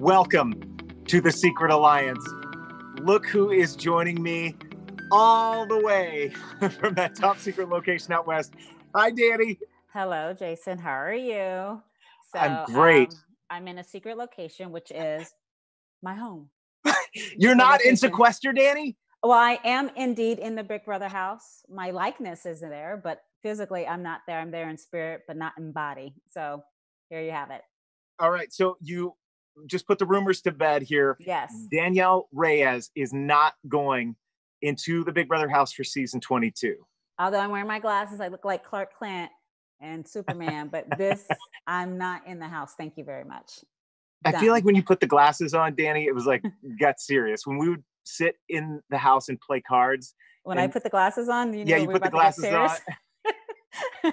Welcome to the Secret Alliance. Look who is joining me all the way from that top secret location out west. Hi, Danny. Hello, Jason. How are you? So, I'm great. Um, I'm in a secret location, which is my home. You're not in sequester, Danny? Well, I am indeed in the Big Brother house. My likeness is there, but physically I'm not there. I'm there in spirit, but not in body. So here you have it. All right. So you just put the rumors to bed here. Yes. Danielle Reyes is not going into the Big Brother house for season 22. Although I'm wearing my glasses, I look like Clark Kent and Superman, but this, I'm not in the house. Thank you very much. Done. I feel like when you put the glasses on, Danny, it was like got serious. When we would sit in the house and play cards. When and, I put the glasses on, you know, yeah, you put the glasses on.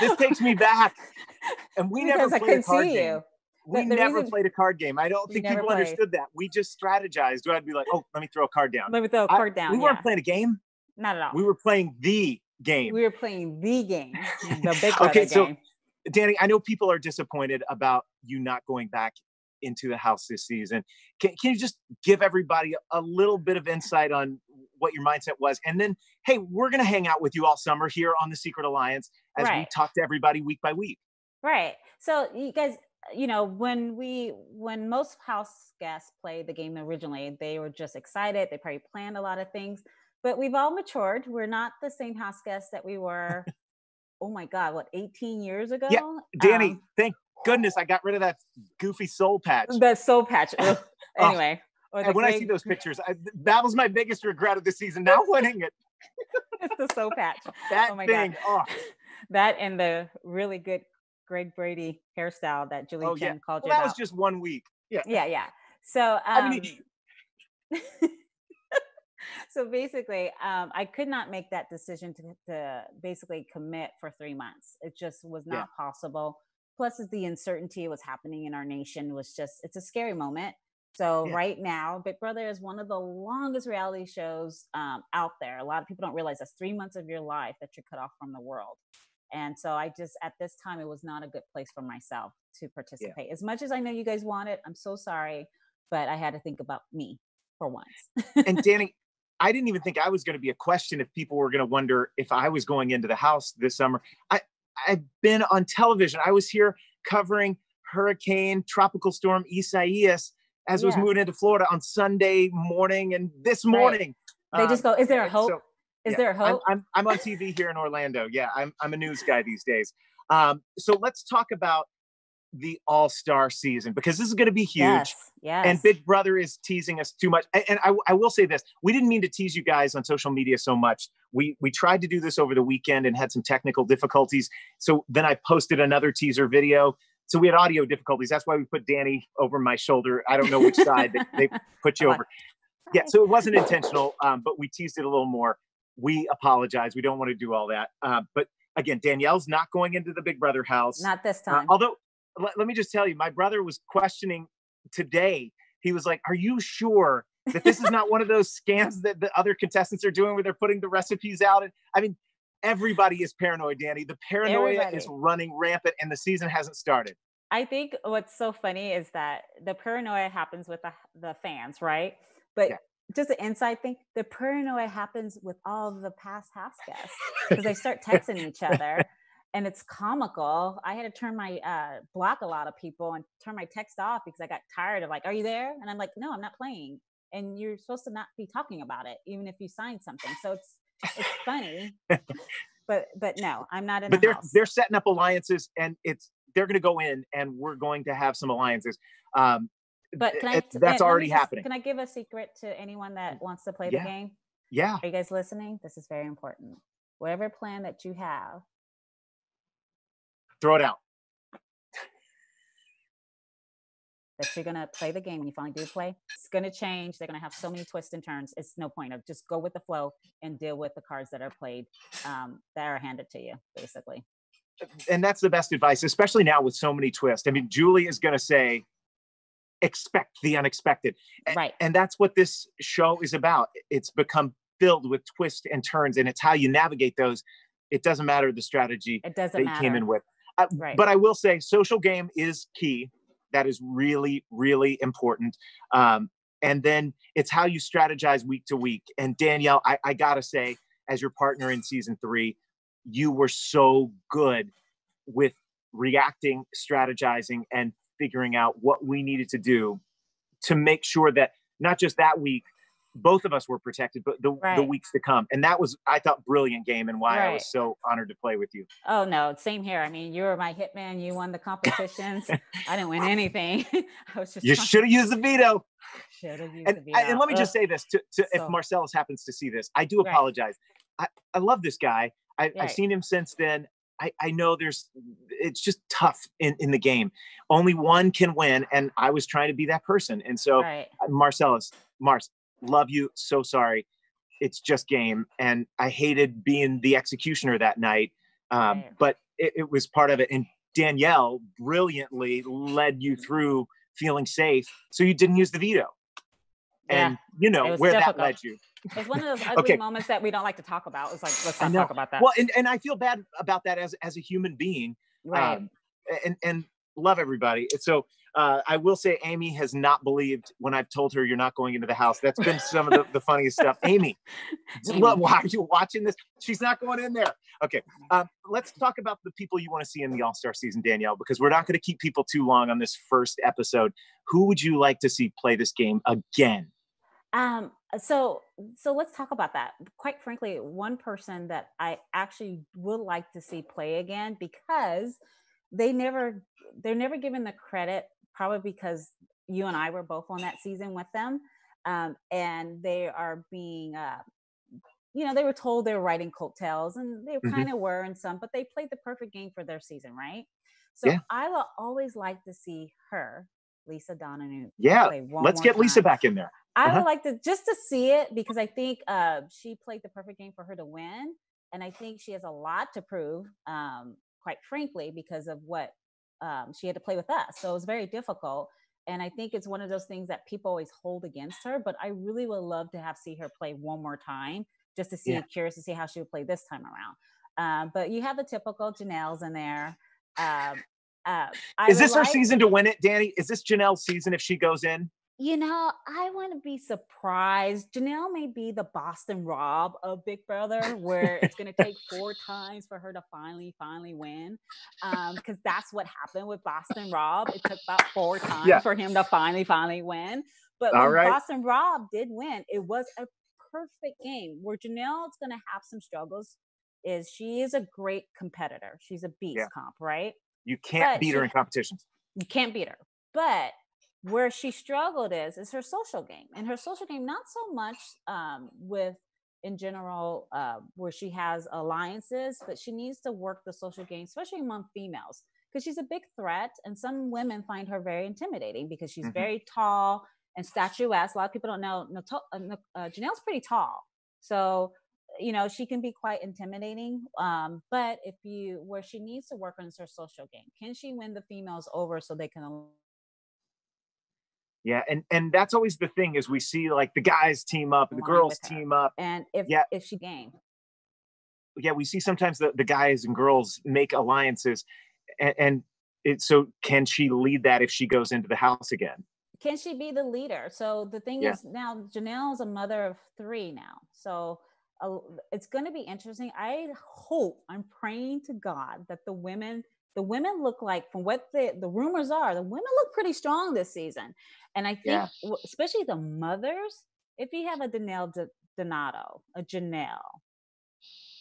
this takes me back, and we because never played a card game. You. We the, never reason, played a card game. I don't think people played. understood that. We just strategized. I'd be like, "Oh, let me throw a card down." Let me throw a card I, down. We yeah. weren't playing a game. Not at all. We were playing the game. We were playing the game, the big okay, so, game. Danny, I know people are disappointed about you not going back into the house this season. Can, can you just give everybody a little bit of insight on what your mindset was? And then, hey, we're going to hang out with you all summer here on the Secret Alliance as right. we talk to everybody week by week. Right. So you guys, you know, when we when most house guests played the game originally, they were just excited. They probably planned a lot of things, but we've all matured. We're not the same house guests that we were. oh my God, what 18 years ago? Yeah, Danny, um, thank goodness I got rid of that goofy soul patch. That soul patch. anyway. Oh, and when. I see those pictures, I, that was my biggest regret of the season. Now winning it. it's the soul patch. That oh my thing. God. Oh. That and the really good Greg Brady hairstyle that Julie oh, Chen yeah. called well, you that about. was just one week. Yeah. Yeah, yeah. So um, I mean, so basically, um, I could not make that decision to, to basically commit for three months. It just was not yeah. possible plus the uncertainty what's happening in our nation was just it's a scary moment so yeah. right now big brother is one of the longest reality shows um, out there a lot of people don't realize that's three months of your life that you're cut off from the world and so i just at this time it was not a good place for myself to participate yeah. as much as i know you guys want it i'm so sorry but i had to think about me for once and danny I didn't even think I was going to be a question if people were going to wonder if I was going into the house this summer. I, I've been on television. I was here covering Hurricane Tropical Storm Isaias as yeah. it was moving into Florida on Sunday morning and this morning. Right. They just um, go, is there a hope? So, is yeah, there a hope? I'm, I'm, I'm, on TV here in Orlando. Yeah, I'm, I'm a news guy these days. Um, so let's talk about the All Star season because this is going to be huge. Yes, yes. And Big Brother is teasing us too much. And, I, I will say this: we didn't mean to tease you guys on social media so much. We we tried to do this over the weekend and had some technical difficulties. So then I posted another teaser video. So we had audio difficulties. That's why we put Danny over my shoulder. I don't know which side they, they put you over. Yeah, so it wasn't intentional, um, but we teased it a little more. We apologize. We don't want to do all that. Uh, but again, Danielle's not going into the Big Brother house. Not this uh, time. Uh, although let, let me just tell you, my brother was questioning today. He was like, "Are you sure that this is not one of those scams that the other contestants are doing, where they're putting the recipes out?" And I mean, everybody is paranoid, Danny. The paranoia everybody. is running rampant, and the season hasn't started. I think what's so funny is that the paranoia happens with the, the fans, right? But yeah. Just an inside thing, the paranoia happens with all the past house guests because they start texting each other and it's comical. I had to turn my uh, block a lot of people and turn my text off because I got tired of like, "Are you there?" And I'm like, "No, I'm not playing." And you're supposed to not be talking about it, even if you signed something. So it's it's funny, but but no, I'm not in. But the they're house. they're setting up alliances, and it's they're going to go in, and we're going to have some alliances. Um, but can I, that's already just, happening. Can I give a secret to anyone that wants to play yeah. the game? Yeah. Are you guys listening? This is very important. Whatever plan that you have, Throw it out. that you're gonna play the game when you finally do play. It's gonna change. They're gonna have so many twists and turns. It's no point of just go with the flow and deal with the cards that are played um, that are handed to you, basically. And that's the best advice, especially now with so many twists. I mean, Julie is gonna say, expect the unexpected. Right. And that's what this show is about. It's become filled with twists and turns, and it's how you navigate those. It doesn't matter the strategy it doesn't that you matter. came in with. Uh, right. But I will say, social game is key. That is really, really important. Um, and then it's how you strategize week to week. And Danielle, I, I gotta say, as your partner in season three, you were so good with reacting, strategizing, and figuring out what we needed to do to make sure that not just that week, both of us were protected, but the, right. the weeks to come. And that was, I thought, brilliant game and why right. I was so honored to play with you. Oh, no, same here. I mean, you were my hitman. You won the competitions. I didn't win anything. I was just. You should have used the veto. Should have used and, the veto. And let me Ugh. just say this to, to so, if Marcellus happens to see this, I do apologize. Right. I, I love this guy. I, I've seen him since then. I, I know there's it's just tough in, in the game. Only one can win, and I was trying to be that person. And so right. Marcellus, Mars, love you. So sorry. It's just game. And I hated being the executioner that night. Um, right. But it, it, was part of it. And Danielle brilliantly led you through feeling safe. So you didn't use the veto. Yeah. And you know where difficult. that led you. It's one of those ugly okay. moments that we don't like to talk about. It's like, let's not talk about that. Well, and, and I feel bad about that as, as a human being. Right. Um, and, and love everybody. So uh, I will say Amy has not believed when I've told her you're not going into the house. That's been some of the, the funniest stuff. Amy, why are you watching this? She's not going in there. Okay, um, let's talk about the people you want to see in the All Star season, Danielle, because we're not going to keep people too long on this first episode. Who would you like to see play this game again? Um, so so let's talk about that. Quite frankly, one person that I actually would like to see play again because they never they're never given the credit probably because you and I were both on that season with them. Um, and they are being, uh, you know, they were told they were writing coattails and they kind of mm-hmm. were in some, but they played the perfect game for their season, right? So yeah. I will always like to see her, Lisa Donahue. Yeah, let's get time. Lisa back in there. Uh-huh. I would like to just to see it because I think uh, she played the perfect game for her to win, and I think she has a lot to prove. Um, quite frankly, because of what um, she had to play with us. So it was very difficult. And I think it's one of those things that people always hold against her. But I really would love to have see her play one more time just to see, yeah. curious to see how she would play this time around. Um, but you have the typical Janelle's in there. Um, uh, Is this her season to win it, Danny? Is this Janelle's season if she goes in? you know, I want to be surprised. Janelle may be the Boston Rob of Big Brother, where it's going to take four times for her to finally, finally win. Because um, that's what happened with Boston Rob. It took about four times yeah. for him to finally, finally win. But when right. Boston Rob did win, it was a perfect game. Where Janelle's going to have some struggles is she is a great competitor. She's a beast yeah. comp, right? You can't but beat her in competitions. You can't beat her. But where she struggled is is her social game and her social game not so much um, with in general uh, where she has alliances but she needs to work the social game especially among females because she's a big threat and some women find her very intimidating because she's mm-hmm. very tall and statuesque a lot of people don't know uh, uh, janelle's pretty tall so you know she can be quite intimidating um, but if you where she needs to work on is her social game can she win the females over so they can yeah, and and that's always the thing is we see like the guys team up and the girls team up. And if yeah. if she game. Yeah, we see sometimes the, the guys and girls make alliances and, and it so can she lead that if she goes into the house again? Can she be the leader? So the thing yeah. is now Janelle's a mother of three now. So it's going to be interesting. I hope, I'm praying to God that the women the women look like from what the, the rumors are the women look pretty strong this season and i think yeah. especially the mothers if you have a Danielle Donato, a Janelle,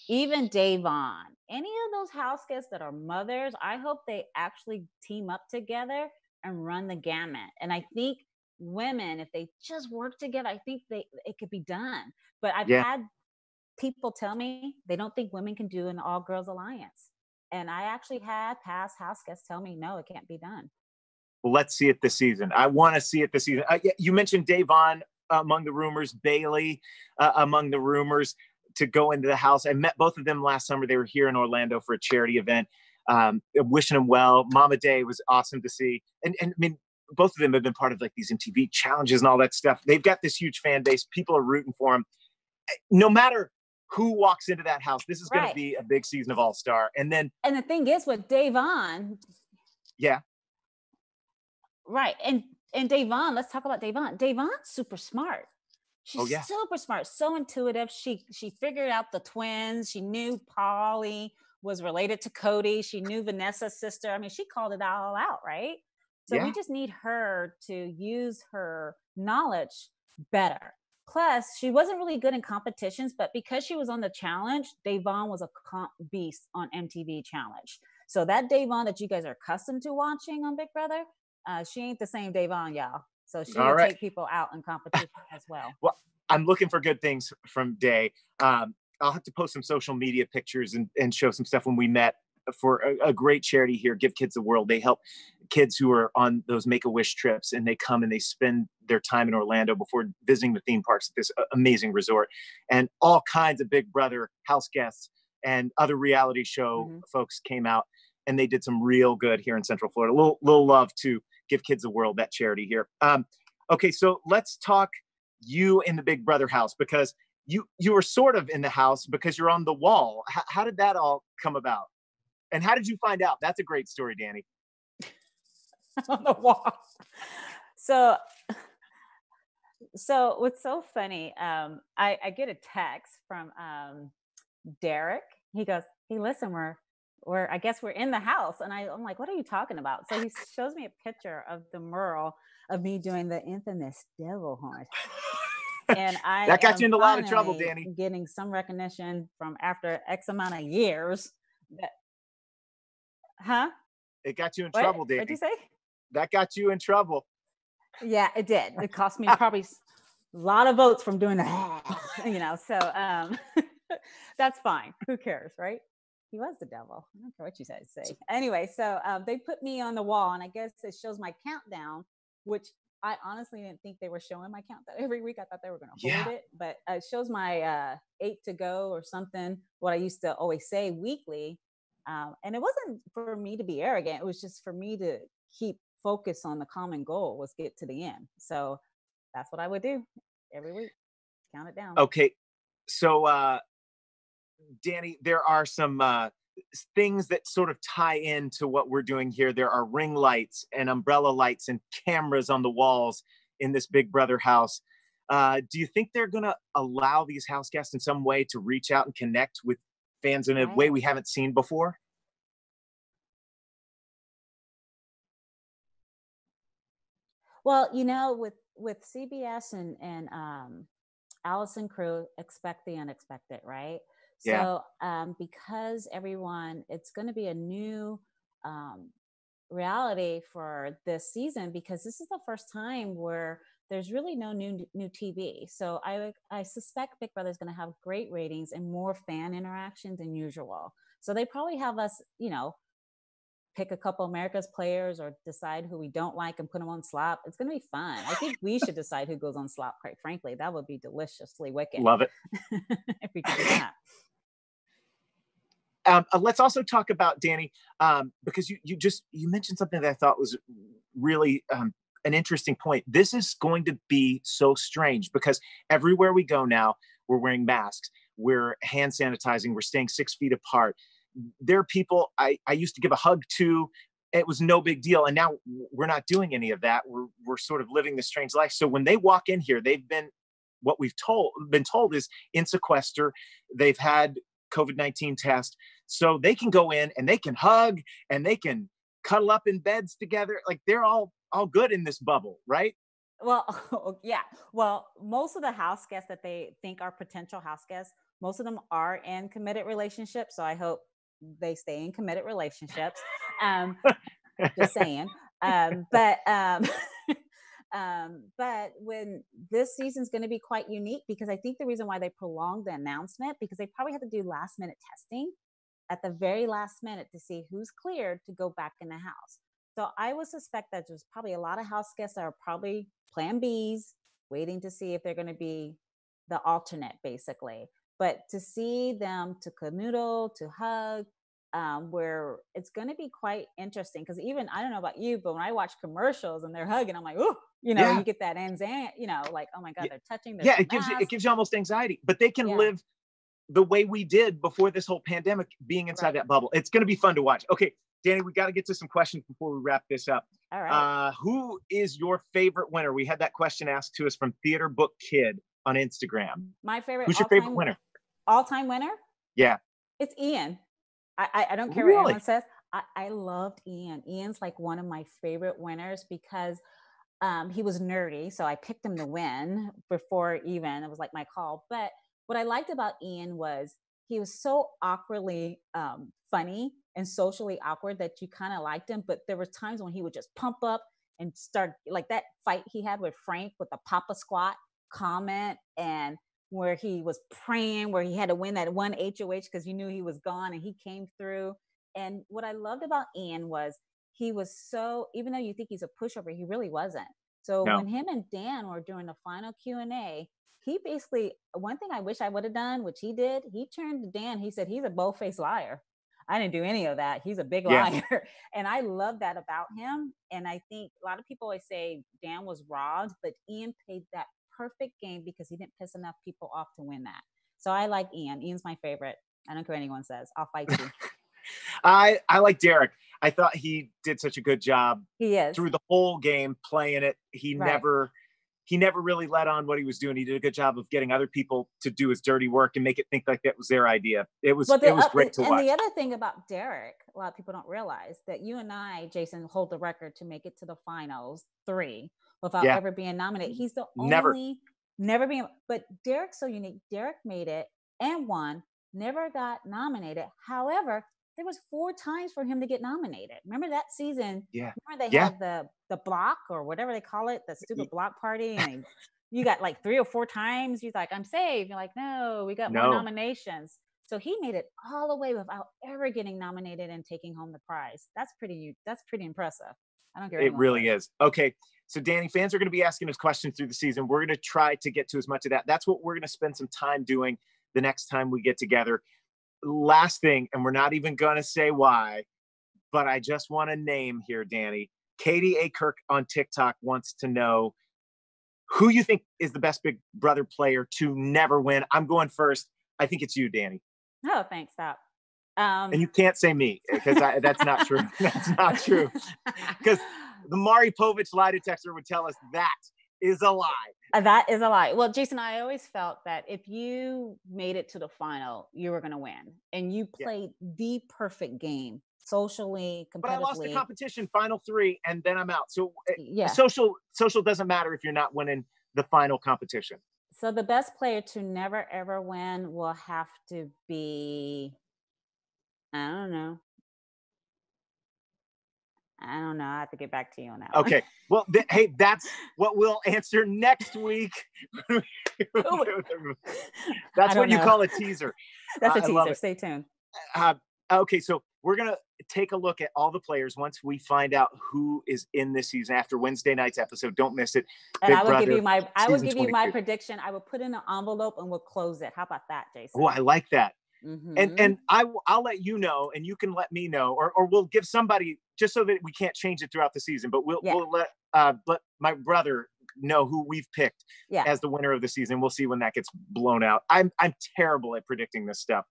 even Da'Vonne, any of those house guests that are mothers, I hope they actually team up together and run the gamut. And I think women, if they just work together, I think they it could be done. But I've yeah. had people tell me they don't think women can do an all girls alliance. And I actually had past house guests tell me, no, it can't be done. Well, let's see it this season. I want to see it this season. Uh, you mentioned Da'Vonne uh, among the rumors, Bayleigh uh, among the rumors to go into the house. I met both of them last summer. They were here in Orlando for a charity event. Um, wishing them well. Mama Day was awesome to see. And, and I mean, both of them have been part of like these MTV challenges and all that stuff. They've got this huge fan base. People are rooting for them. Eh, no matter who walks into that house. This is right. going to be a big season of All Star. And then, and the thing is with Da'Vonne, yeah, Right. And and Da'Vonne, let's talk about Da'Vonne. Da'Vonne's super smart. She's oh, yeah. super smart, so intuitive. She she figured out the twins. She knew Paulie was related to Cody. She knew Vanessa's sister. I mean, she called it all out, right? So yeah. we just need her to use her knowledge better. Plus, she wasn't really good in competitions, but because she was on the challenge, Da'Vonne was a comp beast on MTV Challenge. So that Da'Vonne that you guys are accustomed to watching on Big Brother, uh, she ain't the same Da'Vonne, y'all. So she will right. take people out in competition as well. Well, I'm looking for good things from Day. Um, I'll have to post some social media pictures and, and show some stuff when we met for a, a, great charity here, Give Kids the World. They help kids who are on those Make a Wish trips and they come and they spend their time in Orlando before visiting the theme parks at this uh, amazing resort. And all kinds of Big Brother house guests and other reality show mm-hmm. folks came out and they did some real good here in Central Florida. Little, little love to Give Kids the World, that charity here. Um, okay, so let's talk you in the Big Brother house because you you were sort of in the house because you're on the wall. H- how did that all come about? And how did you find out? That's a great story, Danny. on the wall. So, so what's so funny? Um, I, I get a text from um, Derek. He goes, "Hey, listen, we're we're I guess we're in the house," and I, I'm like, "What are you talking about?" So he shows me a picture of the mural of me doing the infamous devil horn. and I that got you in a lot of trouble, Danny. Getting some recognition from after X amount of years that Huh? It got you in what? trouble, Danny. What'd you say? That got you in trouble. Yeah, it did. It cost me probably a lot of votes from doing that. you know, so um, that's fine. Who cares, right? He was the devil. I don't care what you say. Say anyway. So um, they put me on the wall, and I guess it shows my countdown, which I honestly didn't think they were showing my countdown every week. I thought they were going to hold yeah. it, but it shows my uh, eight to go or something. What I used to always say weekly, um, and it wasn't for me to be arrogant. It was just for me to keep focus on the common goal was get to the end. So that's what I would do every week. Count it down. Okay. So, uh, Danny, there are some uh, things that sort of tie into what we're doing here. There are ring lights and umbrella lights and cameras on the walls in this Big Brother house. Uh, do you think they're going to allow these house guests in some way to reach out and connect with fans in a right. way we haven't seen before? Well, you know, with with CBS and and um, Allison Crew, expect the unexpected, right? Yeah. So um, because everyone, it's going to be a new um, reality for this season because this is the first time where there's really no new new TV. So I I suspect Big Brother is going to have great ratings and more fan interaction than usual. So they probably have us, you know, pick a couple America's players or decide who we don't like and put them on slop. It's going to be fun. I think we should decide who goes on slop. Quite frankly, that would be deliciously wicked. Love it. if we could do that. Um, uh, let's also talk about Danny um, because you you just you mentioned something that I thought was really um, an interesting point. This is going to be so strange because everywhere we go now, we're wearing masks, we're hand sanitizing, we're staying six feet apart. There are people I, I used to give a hug to. It was no big deal. And now we're not doing any of that. We're, we're sort of living this strange life. So when they walk in here, they've been what we've told been told is in sequester. They've had COVID 19 test. So they can go in and they can hug and they can cuddle up in beds together. Like they're all all good in this bubble, right? Well, yeah. Well, most of the house guests that they think are potential house guests, most of them are in committed relationships. So I hope they stay in committed relationships. Um, just saying. Um, but um, um, but when this season's going to be quite unique because I think the reason why they prolonged the announcement because they probably had to do last minute testing at the very last minute to see who's cleared to go back in the house. So I would suspect that there's probably a lot of house guests that are probably plan Bs, waiting to see if they're going to be the alternate, basically. But to see them to canoodle, to hug, um, where it's going to be quite interesting because even I don't know about you, but when I watch commercials and they're hugging, I'm like, oh, you know, yeah. you get that anxiety, you know, like oh my god, they're touching. Yeah, it gives you it gives you almost anxiety, but they can yeah. live the way we did before this whole pandemic, being inside right. that bubble. It's going to be fun to watch. Okay, Danny, we got to get to some questions before we wrap this up. All right. Uh, who is your favorite winner? We had that question asked to us from Theater Book Kid on Instagram. My favorite. Who's your favorite winner? All-time winner? Yeah. It's Ian. I I, I don't care really? what anyone says. I, I loved Ian. Ian's like one of my favorite winners because um, he was nerdy. So I picked him to win before even it was like my call. But what I liked about Ian was he was so awkwardly um, funny and socially awkward that you kind of liked him. But there were times when he would just pump up and start like that fight he had with Frank with the Papa Squat comment and where he was praying, where he had to win that one HOH because you knew he was gone and he came through. And what I loved about Ian was he was so, even though you think he's a pushover, he really wasn't. So no. when him and Dan were doing the final Q and A, he basically one thing I wish I would have done, which he did, he turned to Dan. He said he's a bow-faced liar. I didn't do any of that. He's a big yeah. liar. And I love that about him. And I think a lot of people always say Dan was robbed, but Ian paid that perfect game because he didn't piss enough people off to win that. So I like Ian. Ian's my favorite. I don't care what anyone says. I'll fight you. I I like Derrick. I thought he did such a good job. He is through the whole game playing it. He right. never he never really let on what he was doing. He did a good job of getting other people to do his dirty work and make it think like that was their idea. It was the, it was great to and watch. And the other thing about Derrick, a lot of people don't realize that you and I, Jason, hold the record to make it to the finals three without yeah. ever being nominated. He's the never. only never being but Derrick's so unique. Derrick made it and won, never got nominated. However, there was four times for him to get nominated. Remember that season? Yeah. Remember they yeah. had the the block or whatever they call it, the stupid block party, and you got like three or four times. You're like, I'm saved. You're like, no, we got no. more nominations. So he made it all the way without ever getting nominated and taking home the prize. That's pretty. That's pretty impressive. I don't care. It really is. Okay. So, Danny, fans are going to be asking us questions through the season. We're going to try to get to as much of that. That's what we're going to spend some time doing the next time we get together last thing, and we're not even going to say why, but I just want to name here, Danny. Katie A. Kirk on TikTok wants to know who you think is the best Big Brother player to never win. I'm going first. I think it's you, Danny. Oh, thanks. Stop. Um, and you can't say me because that's not true. that's not true. Because the Maury Povich lie detector would tell us that is a lie. Uh, that is a lie. Well, Jason, I always felt that if you made it to the final, you were going to win, and you played yeah. the perfect game socially, competitively. But I lost the competition, final three, and then I'm out. So eh, yeah, social social doesn't matter if you're not winning the final competition. So the best player to never ever win will have to be, I don't know, I don't know. I have to get back to you on that. Okay. Well, th- hey, that's what we'll answer next week. that's what you call a teaser. That's a teaser. Stay tuned. Uh, okay, so we're gonna take a look at all the players once we find out who is in this season after Wednesday night's episode. Don't miss it. And Big I will Brother, give you my I will give you my prediction. I will put in an envelope and we'll close it. How about that, Jason? Oh, I like that. Mm-hmm. And and I I'll let you know, and you can let me know, or or we'll give somebody just so that we can't change it throughout the season. But we'll yeah. we'll let uh let my brother know who we've picked yeah. as the winner of the season. We'll see when that gets blown out. I'm I'm terrible at predicting this stuff.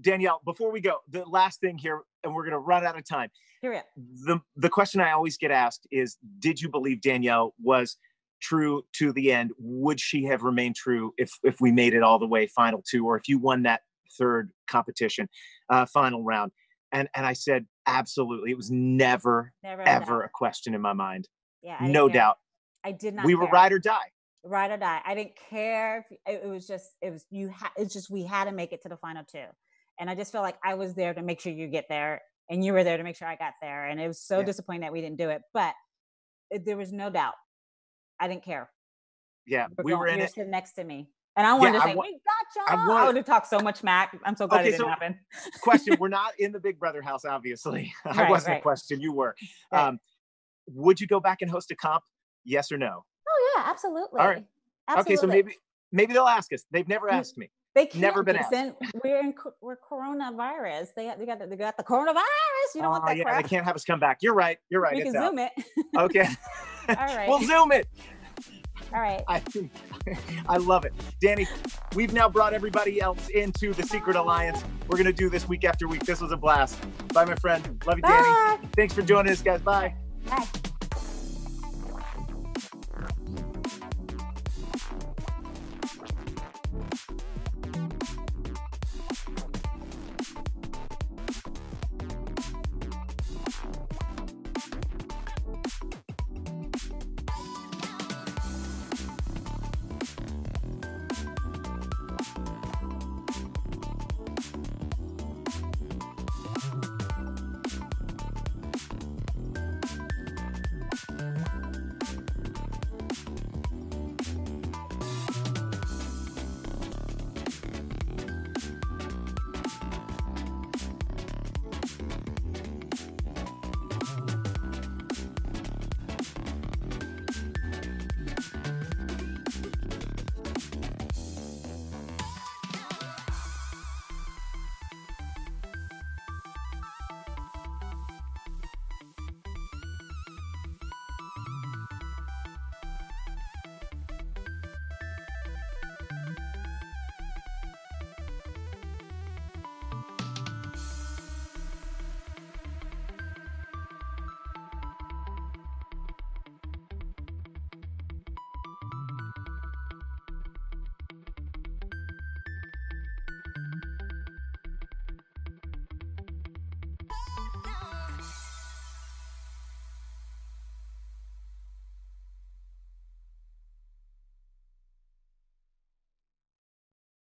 Danielle, before we go, the last thing here, and we're gonna run out of time. Here. The the question I always get asked is, did you believe Danielle was true to the end? Would she have remained true if if we made it all the way final two, or if you won that third competition, uh, final round. And and I said, absolutely. It was never, never ever a question in my mind. Yeah. No care. doubt. I did not. We care. were ride or die. Ride or die. I didn't care. If, it was just, it was, you had, it's just, we had to make it to the final two. And I just felt like I was there to make sure you get there and you were there to make sure I got there. And it was so yeah. disappointing that we didn't do it, but it, there was no doubt. I didn't care. Yeah. We're we going, were in it. next to me. And I wanted yeah, to say, wa- we got y'all. I, I would have talked so much Mac. I'm so glad okay, it didn't so, happen. question: We're not in the Big Brother house, obviously. Right, I wasn't right. a question. You were. Right. Um, would you go back and host a comp? Yes or no? Oh yeah, absolutely. All right. Absolutely. Okay, so maybe maybe they'll ask us. They've never asked me. They can't. Never been asked. We're in we're coronavirus. They got they got the, they got the coronavirus. You don't uh, want that yeah, crap. They can't have us come back. You're right. You're right. We it's can out. zoom it. Okay. All right. we'll zoom it. All right. I, I love it. Danny, we've now brought everybody else into the Secret Alliance. We're going to do this week after week. This was a blast. Bye, my friend. Love you, Bye. Danny. Thanks for joining us, guys. Bye. Bye.